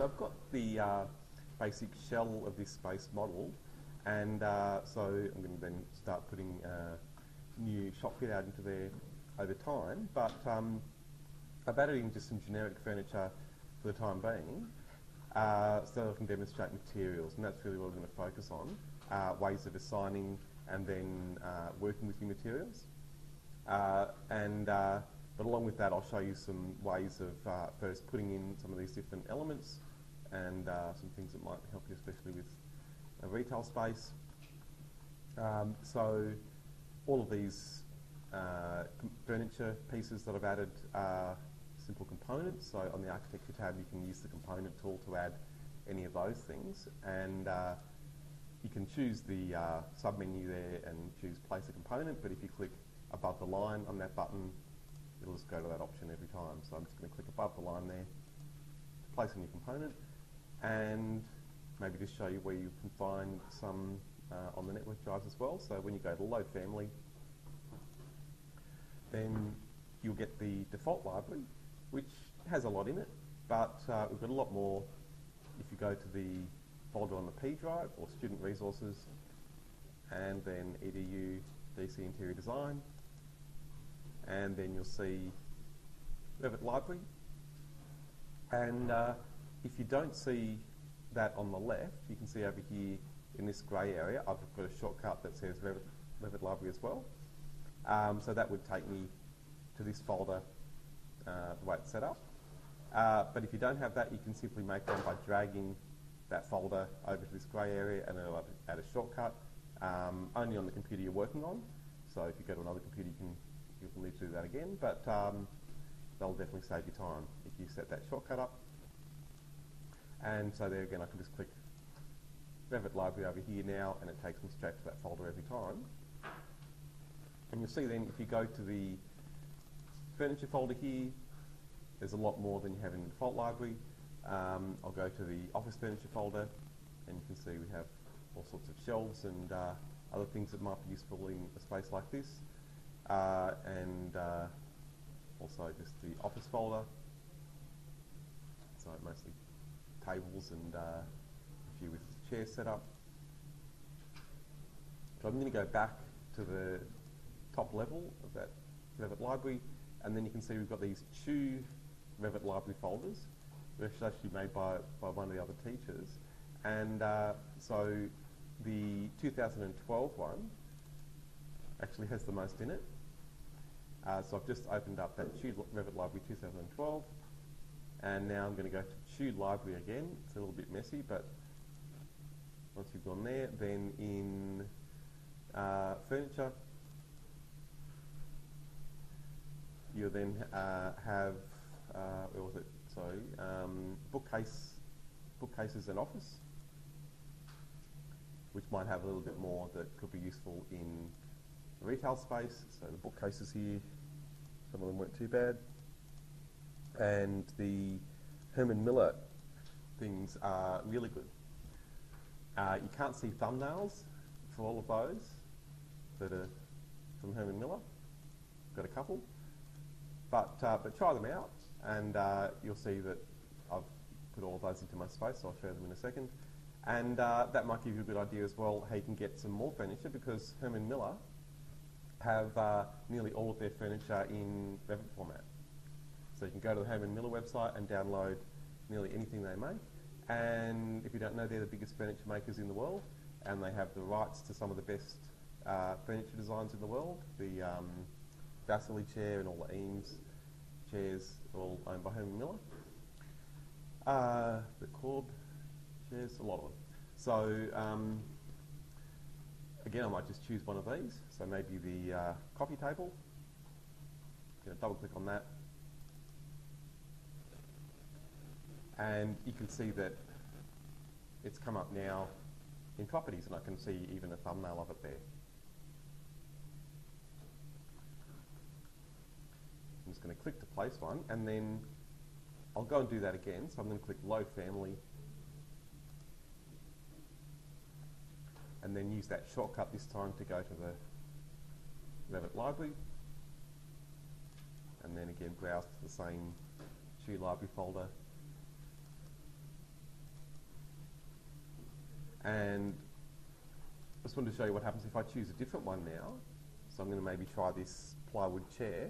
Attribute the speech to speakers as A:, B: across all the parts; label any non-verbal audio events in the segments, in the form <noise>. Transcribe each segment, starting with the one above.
A: So I've got the uh, basic shell of this space model, and uh, so I'm going to then start putting uh, new shop fit out into there over time. But um, I've added in just some generic furniture for the time being, uh, so I can demonstrate materials, and that's really what I'm going to focus on, uh, ways of assigning and then uh, working with new materials. And but along with that, I'll show you some ways of uh, first putting in some of these different elements and some things that might help you, especially with a retail space. Um, so all of these furniture pieces that I've added are simple components. So on the architecture tab, you can use the component tool to add any of those things. And uh, you can choose the uh, submenu there and choose place a component, but if you click above the line on that button, it'll just go to that option every time. So I'm just going to click above the line there to place a new component and maybe just show you where you can find some uh, on the network drives as well. So when you go to load family, then you'll get the default library which has a lot in it, but uh, we've got a lot more if you go to the folder on the P drive or student resources and then edu DC interior design and then you'll see Revit library and uh, if you don't see that on the left you can see over here in this grey area I've got a shortcut that says Revit, Revit library as well um, so that would take me to this folder uh, the way it's set up. Uh, but if you don't have that, you can simply make one by dragging that folder over to this grey area and it'll add a shortcut um, only on the computer you're working on. So if you go to another computer, you can you'll need to do that again, but um, that'll definitely save you time if you set that shortcut up. And so there again, I can just click Revit library over here now, and it takes me straight to that folder every time. And you'll see then if you go to the furniture folder here. There's a lot more than you have in the default library. Um, I'll go to the office furniture folder and you can see we have all sorts of shelves and uh, other things that might be useful in a space like this. Uh, and uh, also just the office folder. So mostly tables and uh, a few with chairs set up. So I'm going to go back to the top level of that Revit library and then you can see we've got these two Revit library folders, which are actually made by, by one of the other teachers. And uh, so the 2012 one actually has the most in it. Uh, so I've just opened up that Revit Library 2012, and now I'm going to go to Chewed Library again. It's a little bit messy, but once you've gone there, then in uh, Furniture, you'll then uh, have, uh, where was it, sorry, um, bookcase, bookcases and office, which might have a little bit more that could be useful in retail space. So the bookcases here, some of them weren't too bad. And the Herman Miller things are really good. Uh, you can't see thumbnails for all of those that are from Herman Miller. Got a couple. But, uh, but try them out and uh, you'll see that I've put all those into my space, so I'll show them in a second. And uh, that might give you a good idea as well how you can get some more furniture because Herman Miller have uh, nearly all of their furniture in Revit format. So you can go to the Herman Miller website and download nearly anything they make. And if you don't know, they're the biggest furniture makers in the world and they have the rights to some of the best uh, furniture designs in the world. The um, Wassily chair and all the Eames chairs all owned by Herman Miller. Uh, the Korb chairs, a lot of them. So um, again, I might just choose one of these. So maybe the uh, coffee table. Going to double click on that. And you can see that it's come up now in properties and I can see even a thumbnail of it there. I'm just going to click to place one and then I'll go and do that again. So I'm going to click load family and then use that shortcut this time to go to the Revit library and then again browse to the same Chew library folder And I just wanted to show you what happens if I choose a different one now. So I'm going to maybe try this plywood chair.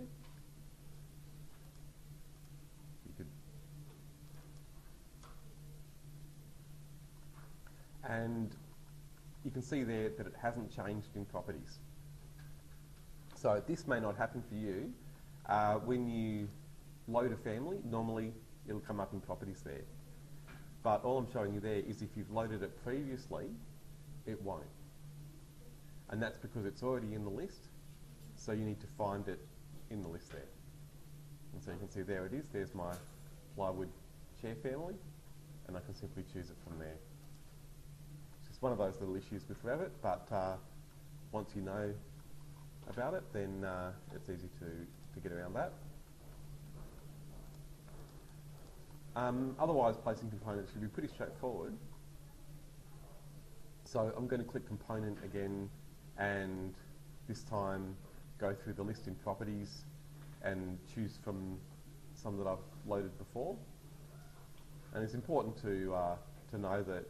A: And you can see there that it hasn't changed in properties. So this may not happen for you. Uh, when you load a family, normally it'll come up in properties there. But all I'm showing you there is if you've loaded it previously, it won't. And that's because it's already in the list, so you need to find it in the list there. And so you can see there it is, there's my plywood chair family, and I can simply choose it from there. It's just one of those little issues with Revit, but uh, once you know about it, then uh, it's easy to, to get around that. Um, otherwise, placing components should be pretty straightforward. So I'm going to click component again and this time go through the list in properties and choose from some that I've loaded before. And it's important to, uh, to know that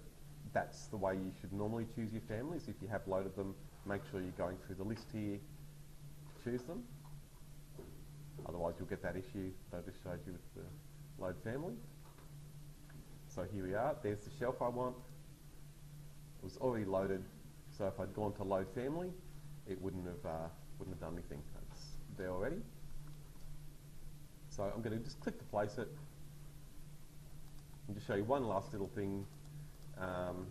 A: that's the way you should normally choose your families. If you have loaded them, make sure you're going through the list here to choose them. Otherwise you'll get that issue that I just showed you with the load family. So here we are, there's the shelf I want. It was already loaded, so if I'd gone to load family, it wouldn't have, uh, wouldn't have done anything. It's there already. So I'm going to just click to place it and just show you one last little thing. Um,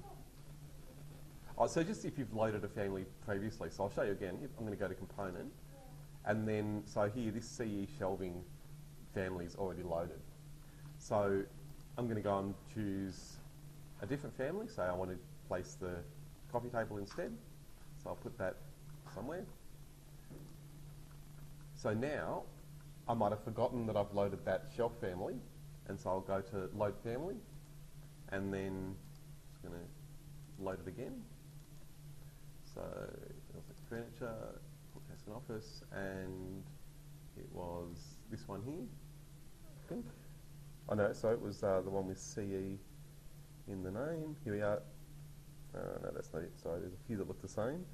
A: oh, so just if you've loaded a family previously, so I'll show you again. I'm going to go to component, and then so here this CE shelving family is already loaded. So I'm going to go and choose a different family. Say I want to place the coffee table instead. So I'll put that somewhere. So now I might have forgotten that I've loaded that shelf family, and so I'll go to load family, and then it's going to load it again. So furniture, bookcase and office, and it was this one here, I. I know, so it was uh, the one with CE in the name. Here we are. Uh, no, that's not it. Sorry, there's a few that look the same.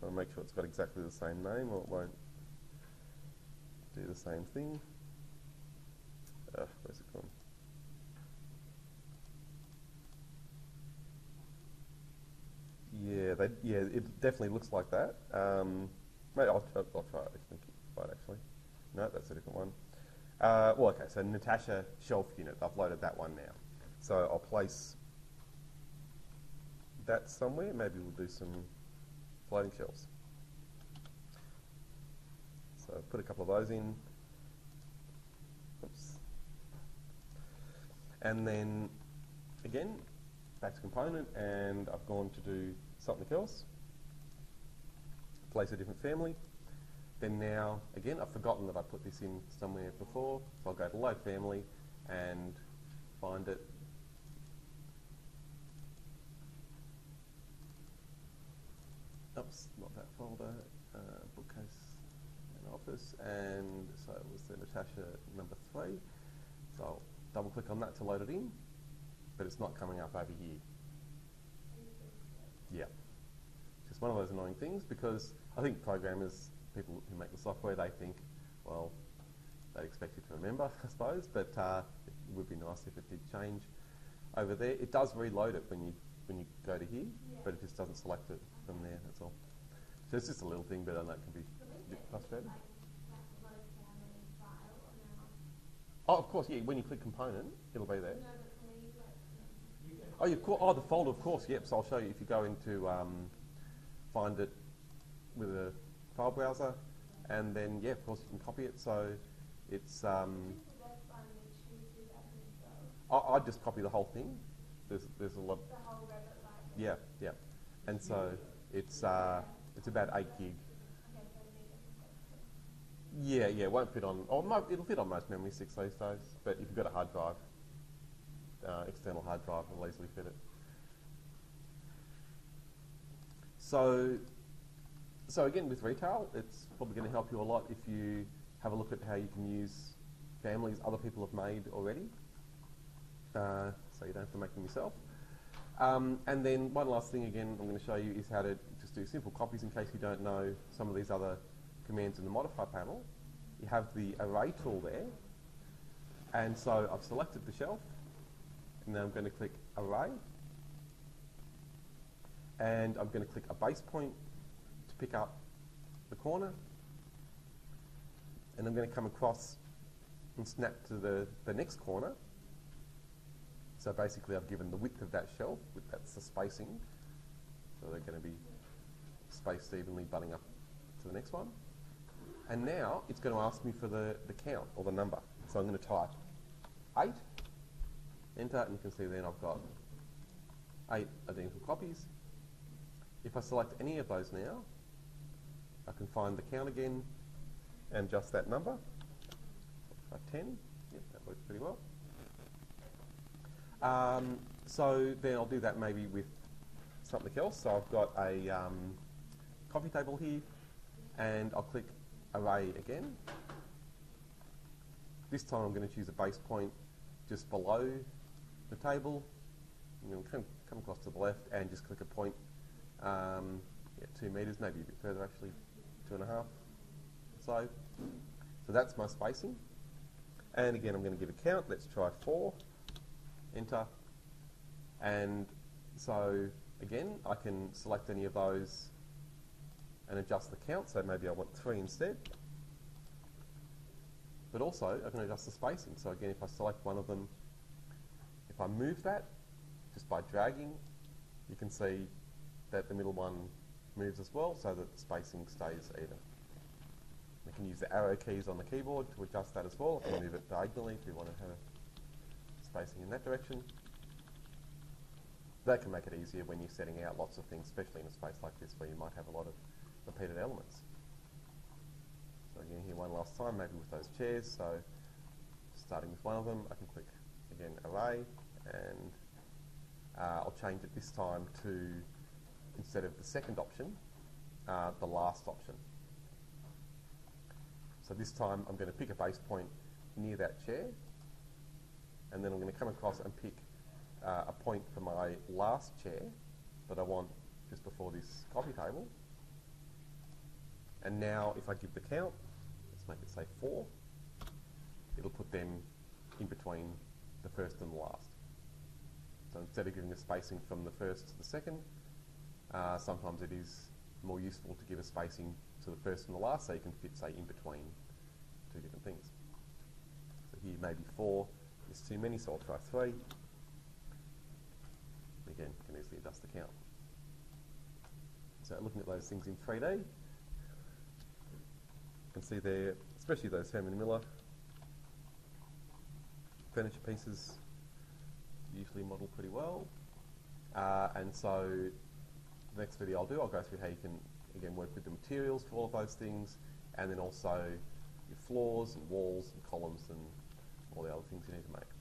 A: So I'll make sure it's got exactly the same name or it won't do the same thing. Uh, where's it gone? Yeah, they, yeah, it definitely looks like that. Um, maybe I'll, I'll, try it. I think right actually. No, that's a different one. Uh, well, okay, so Natasha shelf unit, I've loaded that one now. So I'll place that somewhere. Maybe we'll do some floating shelves. So put a couple of those in. Oops. And then, again, back to component, and I've gone to do something else. Place a different family. Then now, again, I've forgotten that I put this in somewhere before, so I'll go to load family and find it. Oops, not that folder, uh, bookcase and office, and so it was the Natasha number three. So I'll double click on that to load it in, but it's not coming up over here. Yeah. Just one of those annoying things because I think programmers people who make the software, they think, well, they expect you to remember, <laughs> I suppose, but uh, it would be nice if it did change over there. It does reload it when you when you go to here, yeah. but it just doesn't select it from there, that's all. So it's just a little thing, but I know it can be a bit frustrating. Oh, of course, yeah, when you click component, it'll be there. Oh, you oh, the folder, of course, yep, so I'll show you if you go into um, find it with a file browser, and then yeah, of course you can copy it. So it's um, I, I just copy the whole thing. There's there's a lot. Yeah, yeah, and so it's uh, it's about eight gig. Yeah, yeah, it won't fit on. Oh, mo- it'll fit on most memory sticks these days. But if you've got a hard drive, uh, external hard drive, will easily fit it. So so again, with retail, it's probably going to help you a lot if you have a look at how you can use families other people have made already, uh, so you don't have to make them yourself. Um, and then one last thing again I'm going to show you is how to just do simple copies in case you don't know some of these other commands in the modify panel. You have the array tool there. And so I've selected the shelf. And now I'm going to click array. And I'm going to click a base point pick up the corner. And I'm going to come across and snap to the, the next corner. So basically I've given the width of that shelf, that's the spacing. So they're going to be spaced evenly butting up to the next one. And now it's going to ask me for the, the count or the number. So I'm going to type 8, enter, and you can see then I've got 8 identical copies. If I select any of those now, I can find the count again and just that number. Try 10, yep, that works pretty well. Um, so then I'll do that maybe with something else. So I've got a um, coffee table here, and I'll click array again. This time I'm going to choose a base point just below the table. I'm going to come, come across to the left and just click a point, um, yeah, two meters, maybe a bit further actually, two and a half. So, so that's my spacing. And again, I'm going to give a count. Let's try four. Enter. And so again, I can select any of those and adjust the count. So maybe I want three instead. But also, I can adjust the spacing. So again, if I select one of them, if I move that just by dragging, you can see that the middle one moves as well so that the spacing stays even. We can use the arrow keys on the keyboard to adjust that as well. If we move it diagonally, if we want to have spacing in that direction. That can make it easier when you're setting out lots of things, especially in a space like this where you might have a lot of repeated elements. So again here one last time, maybe with those chairs. So starting with one of them, I can click again array and uh, I'll change it this time to, instead of the second option, uh, the last option. So this time I'm going to pick a base point near that chair and then I'm going to come across and pick uh, a point for my last chair that I want just before this coffee table. And now if I give the count, let's make it say four, it'll put them in between the first and the last. So instead of giving a spacing from the first to the second, uh, sometimes it is more useful to give a spacing to the first and the last so you can fit, say, in between two different things. So here maybe four is too many, so I'll try three. Again, can easily adjust the count. So looking at those things in 3D, you can see there, especially those Herman Miller furniture pieces usually model pretty well. Uh, and so the next video I'll do, I'll go through how you can, again, work with the materials for all of those things, and then also your floors and walls and columns and all the other things you need to make.